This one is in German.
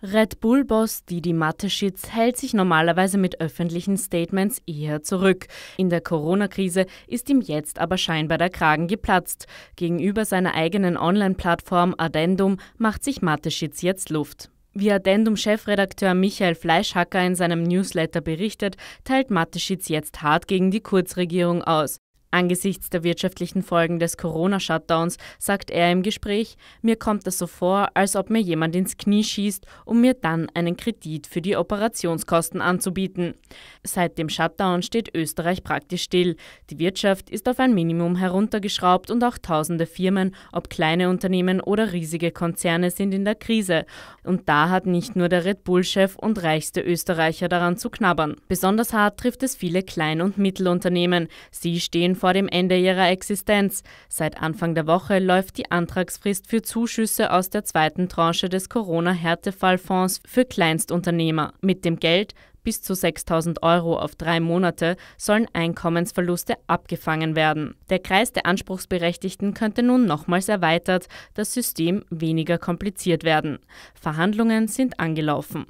Red Bull-Boss Didi Mateschitz hält sich normalerweise mit öffentlichen Statements eher zurück. In der Corona-Krise ist ihm jetzt aber scheinbar der Kragen geplatzt. Gegenüber seiner eigenen Online-Plattform Addendum macht sich Mateschitz jetzt Luft. Wie Addendum-Chefredakteur Michael Fleischhacker in seinem Newsletter berichtet, teilt Mateschitz jetzt hart gegen die Kurzregierung aus. Angesichts der wirtschaftlichen Folgen des Corona-Shutdowns sagt er im Gespräch, mir kommt es so vor, als ob mir jemand ins Knie schießt, um mir dann einen Kredit für die Operationskosten anzubieten. Seit dem Shutdown steht Österreich praktisch still. Die Wirtschaft ist auf ein Minimum heruntergeschraubt und auch tausende Firmen, ob kleine Unternehmen oder riesige Konzerne, sind in der Krise. Und da hat nicht nur der Red Bull-Chef und reichste Österreicher daran zu knabbern. Besonders hart trifft es viele Klein- und Mittelunternehmen. Sie stehen vor dem Ende ihrer Existenz. Seit Anfang der Woche läuft die Antragsfrist für Zuschüsse aus der zweiten Tranche des Corona-Härtefallfonds für Kleinstunternehmer. Mit dem Geld bis zu 6000 Euro auf drei Monate sollen Einkommensverluste abgefangen werden. Der Kreis der Anspruchsberechtigten könnte nun nochmals erweitert, das System weniger kompliziert werden. Verhandlungen sind angelaufen.